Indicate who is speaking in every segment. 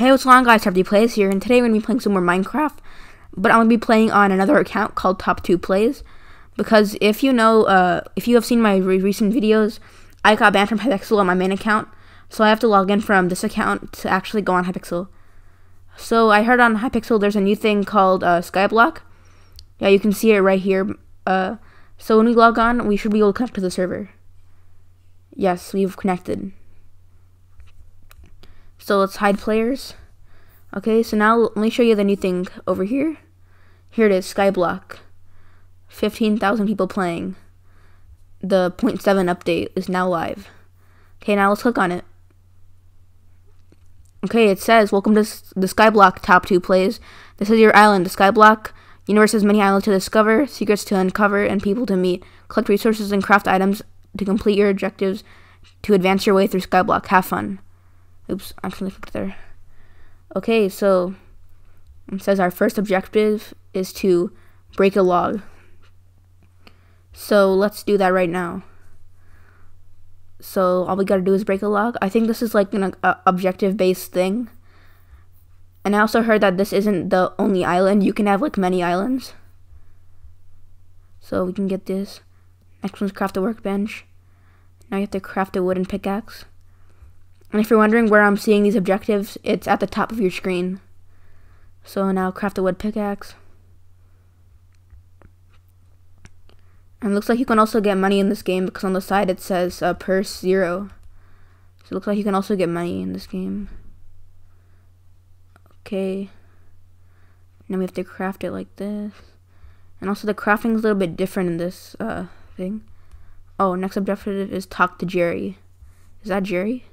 Speaker 1: Hey, what's going on guys, Happy Plays here, and today we're going to be playing some more Minecraft, but I'm going to be playing on another account called Top 2 Plays, because if you know, uh, if you have seen my re recent videos, I got banned from Hypixel on my main account, so I have to log in from this account to actually go on Hypixel. So I heard on Hypixel there's a new thing called uh, Skyblock. Yeah, you can see it right here. Uh, so when we log on, we should be able to connect to the server. Yes, we've connected. So let's hide players. Okay, so now let me show you the new thing over here. Here it is, Skyblock. 15,000 people playing. The 0.7 update is now live. Okay, now let's click on it. Okay, it says, welcome to the Skyblock top 2 plays. This is your island, the Skyblock. Universe has many islands to discover, secrets to uncover, and people to meet. Collect resources and craft items to complete your objectives to advance your way through Skyblock. Have fun. Oops, I accidentally clicked there. Okay, so it says our first objective is to break a log. So let's do that right now. So all we gotta do is break a log. I think this is like an uh, objective based thing. And I also heard that this isn't the only island. You can have like many islands. So we can get this. Next one's craft a workbench. Now you have to craft a wooden pickaxe. And if you're wondering where I'm seeing these objectives, it's at the top of your screen. So now craft a wood pickaxe. And looks like you can also get money in this game because on the side it says uh, purse zero. So it looks like you can also get money in this game. Okay. Now we have to craft it like this. And also the crafting is a little bit different in this uh, thing. Oh, next objective is talk to Jerry. Is that Jerry?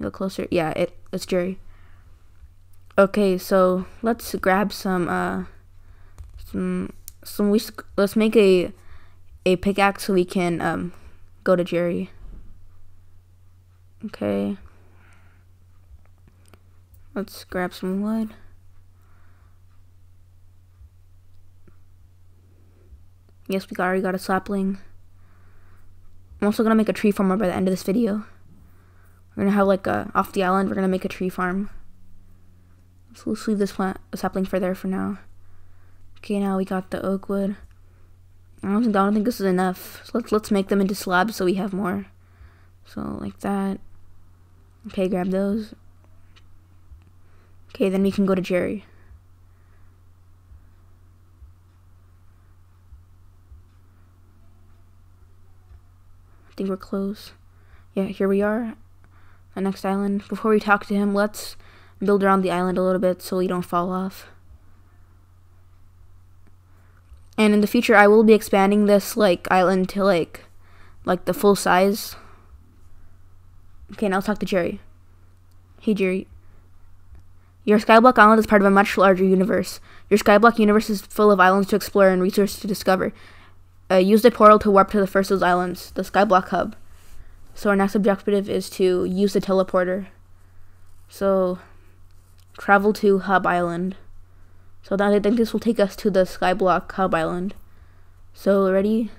Speaker 1: Go closer. Yeah, it it's Jerry. Okay, so let's grab some uh some some we let's make a a pickaxe so we can um go to Jerry. Okay. Let's grab some wood. Yes, we already got a sapling. I'm also gonna make a tree farmer by the end of this video. We're gonna have like a off the island. We're gonna make a tree farm. So let's leave this plant a sapling for there for now. Okay, now we got the oak wood. I don't think I don't think this is enough. So let's let's make them into slabs so we have more. So like that. Okay, grab those. Okay, then we can go to Jerry. I think we're close. Yeah, here we are the next island. Before we talk to him, let's build around the island a little bit so we don't fall off. And in the future, I will be expanding this like island to like, like the full size. Okay, now let's talk to Jerry. Hey Jerry. Your Skyblock Island is part of a much larger universe. Your Skyblock universe is full of islands to explore and resources to discover. Uh, use the portal to warp to the first of those islands, the Skyblock Hub. So our next objective is to use the teleporter. So travel to Hub Island. So that, I think this will take us to the Skyblock Hub Island. So ready,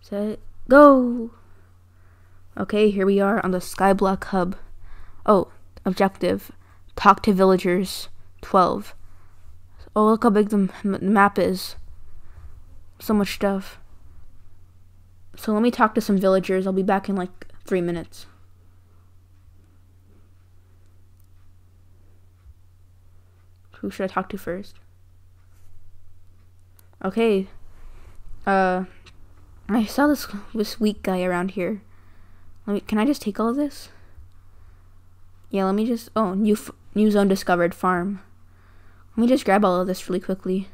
Speaker 1: set, go. Okay, here we are on the Skyblock Hub. Oh, objective: talk to villagers. Twelve. Oh, look how big the map is. So much stuff. So let me talk to some villagers. I'll be back in like three minutes. Who should I talk to first? Okay. Uh, I saw this this weak guy around here. Let me. Can I just take all of this? Yeah. Let me just. Oh, new new zone discovered farm. Let me just grab all of this really quickly.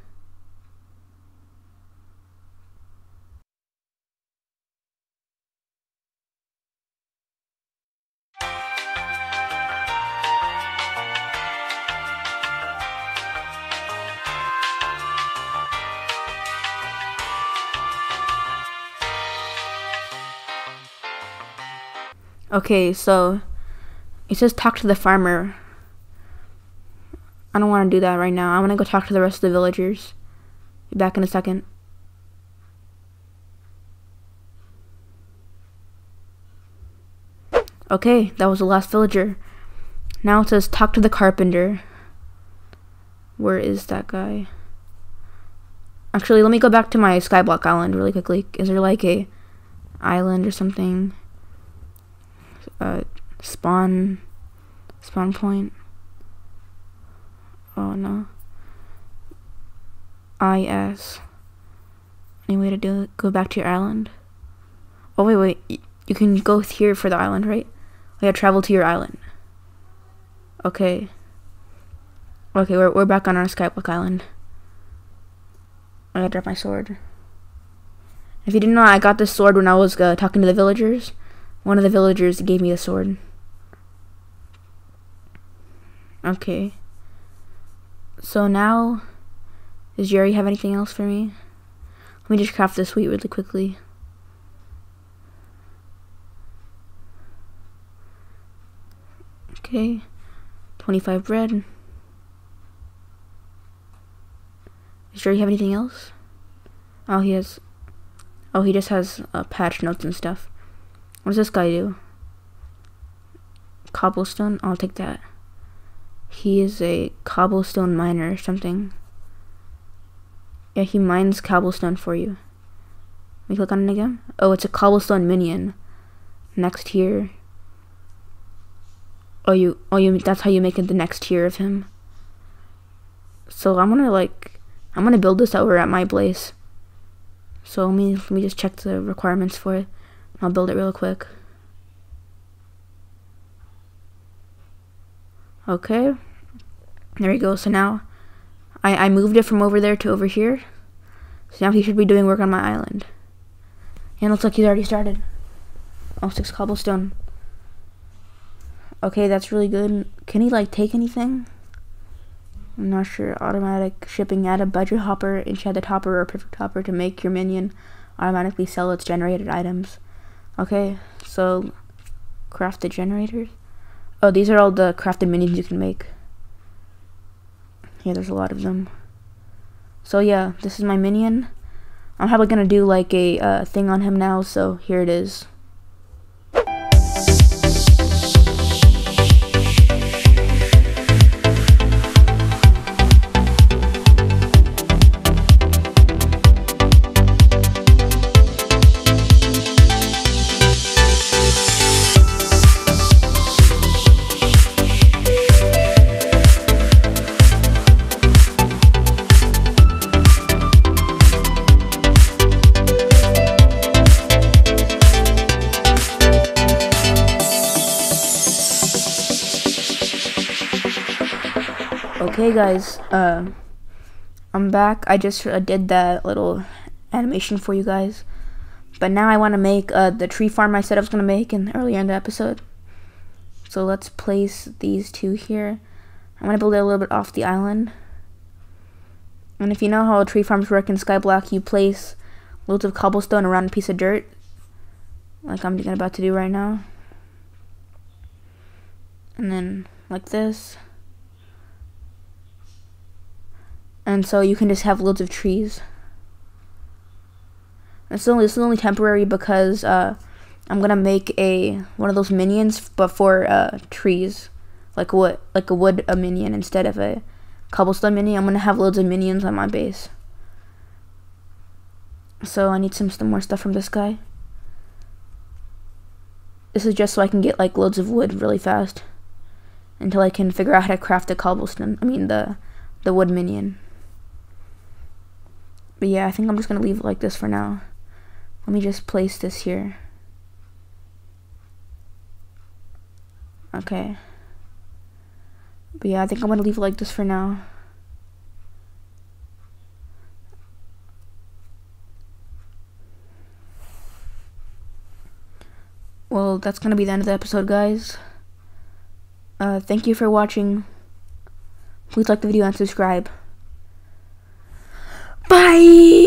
Speaker 1: Okay, so it says talk to the farmer. I don't want to do that right now. I want to go talk to the rest of the villagers. Be back in a second. Okay, that was the last villager. Now it says talk to the carpenter. Where is that guy? Actually, let me go back to my Skyblock Island really quickly. Is there like a island or something? Uh, spawn, spawn point. Oh no. IS. Any way to do it? Go back to your island? Oh wait, wait. You can go here for the island, right? We gotta travel to your island. Okay. Okay, we're, we're back on our Skyblock Island. I gotta drop my sword. If you didn't know, I got this sword when I was uh, talking to the villagers. One of the villagers gave me the sword. Okay. So now, does Jerry have anything else for me? Let me just craft this wheat really quickly. Okay. 25 bread. Does Jerry have anything else? Oh, he has... Oh, he just has uh, patch notes and stuff. What does this guy do? Cobblestone? I'll take that. He is a cobblestone miner or something. Yeah, he mines cobblestone for you. Me click on it again. Oh, it's a cobblestone minion. Next tier. Oh, you, oh, you, that's how you make it the next tier of him. So I'm gonna like, I'm gonna build this over at my place. So let me, let me just check the requirements for it. I'll build it real quick. Okay. There we go. So now I, I moved it from over there to over here. So now he should be doing work on my island. And looks like he's already started. Oh, six cobblestone. Okay, that's really good. Can he, like, take anything? I'm not sure. Automatic shipping. Add a budget hopper, enchanted hopper, or perfect hopper to make your minion automatically sell its generated items. Okay, so crafted generators. Oh, these are all the crafted minions you can make. Yeah, there's a lot of them. So yeah, this is my minion. I'm probably gonna do like a uh, thing on him now, so here it is. Okay, guys, uh, I'm back. I just uh, did that little animation for you guys. But now I want to make uh, the tree farm I said I was going to make in, earlier in the episode. So let's place these two here. I'm going to build it a little bit off the island. And if you know how tree farms work in Skyblock, you place loads of cobblestone around a piece of dirt. Like I'm about to do right now. And then like this. And so you can just have loads of trees. It's only this is only temporary because uh, I'm gonna make a one of those minions, but for uh, trees, like wood, like a wood a minion instead of a cobblestone minion. I'm gonna have loads of minions on my base. So I need some, some more stuff from this guy. This is just so I can get like loads of wood really fast until I can figure out how to craft a cobblestone. I mean the the wood minion. But yeah, I think I'm just going to leave it like this for now. Let me just place this here. Okay. But yeah, I think I'm going to leave it like this for now. Well, that's going to be the end of the episode, guys. Uh, thank you for watching. Please like the video and subscribe. は。